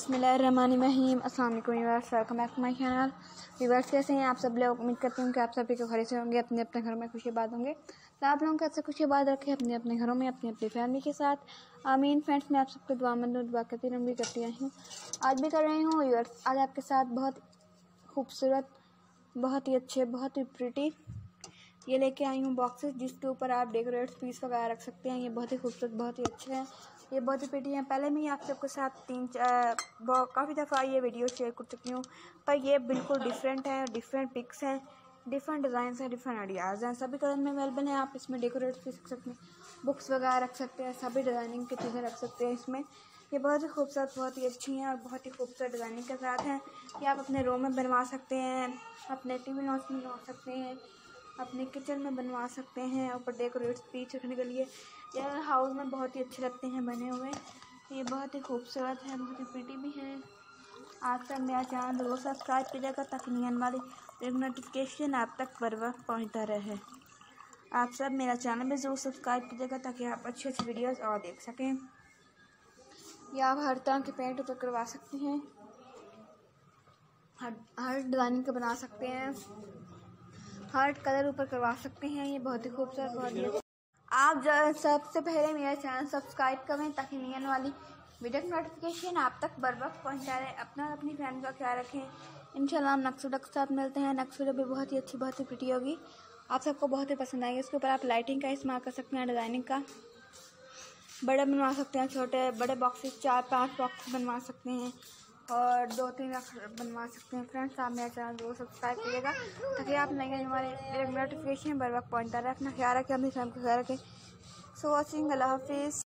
बसमीम असल welcome back to my channel. Viewers कैसे हैं आप सब लोग? उम्मीद करती हूँ कि आप सभी को खड़े से होंगे, अपने अपने घरों में खुशी बात होंगे। तो आप लोगों को ऐसे खुशी बात रखें, अपने अपने घरों में, अपनी अपनी फैमिली के साथ। आमीन। फ्रेंड्स, मैं आप सबको दुआ मंद दुआ करती रहूँगी, करती रही हूँ। आज भी कर रही हूँ वीवर्स आज आपके साथ बहुत खूबसूरत, बहुत ही अच्छे, बहुत ही प्रिटी ये लेके आई हूँ बॉक्सेस जिसके ऊपर आप डेकोरेट पीस वगैरह रख सकते हैं। ये बहुत ही खूबसूरत, बहुत ही अच्छे हैं। ये बहुत ही पेटी हैं। पहले मैं आप सबके साथ तीन काफ़ी दफ़ा ये वीडियो शेयर कर चुकी हूँ। पर ये बिल्कुल डिफरेंट है डिफरेंट पिक्स हैं डिफरेंट डिज़ाइन हैं डिफरेंट आइडियाज़ हैं। सभी कलर में अवेलेबल हैं। आप इसमें डेकोरेट रख सकते हैं। बुक्स वगैरह रख सकते हैं। सभी डिज़ाइनिंग की चीज़ें रख सकते हैं इसमें। ये बहुत ही खूबसूरत, बहुत ही अच्छी हैं और बहुत ही खूबसूरत डिज़ाइनिंग के साथ हैं। ये आप अपने रूम में बनवा सकते हैं, अपने टी वी में बनवा सकते हैं। अपने किचन में बनवा सकते हैं, ऊपर डेकोरेट स्पीच रखने के लिए। यह हाउस में बहुत ही अच्छे लगते हैं बने हुए। ये बहुत ही खूबसूरत है, बहुत ही प्रीटी भी है। आप सब मेरा चैनल ज़रूर सब्सक्राइब कीजिएगा ताकि नहीं आने वाली नोटिफिकेशन आप तक बर वक्त पहुँचता रहे। आप सब मेरा चैनल भी ज़रूर सब्सक्राइब कीजिएगा ताकि आप अच्छी अच्छी वीडियोस और देख सकें। या आप हर तरह के पेंट ऊपर करवा सकते हैं। हर हर डिज़ाइनिंग का बना सकते हैं। हर कलर ऊपर करवा सकते हैं, ये बहुत ही खूबसूरत, बहुत ही आप सबसे पहले मेरा चैनल सब्सक्राइब करें ताकि नहीं आने वाली वीडियो की नोटिफिकेशन आप तक बर वक्त पहुँचा रहे अपना अपनी फैमिली का ख्याल रखें। इंशाल्लाह हम नक्सुडा के साथ मिलते हैं। नक्सुडा भी बहुत ही अच्छी, बहुत ही प्रिटी होगी। आप सबको बहुत ही पसंद आएगी। इसके ऊपर आप लाइटिंग का इस्तेमाल कर सकते हैं डिज़ाइनिंग का। बड़े बनवा सकते हैं, छोटे, बड़े बॉक्सेस चार, पाँच बॉक्स बनवा सकते हैं। और दो तीन बनवा सकते हैं फ्रेंड्स आप मेरा चैनल ज़रूर सब्सक्राइब करिएगा ताकि आप नए हमारे नोटिफिकेशन बर वक्त पहुँचता रहे अपना ख्याल रखें, अपने फैम का ख्याल रखें। सो वॉचिंग अल्लाह हाफिज़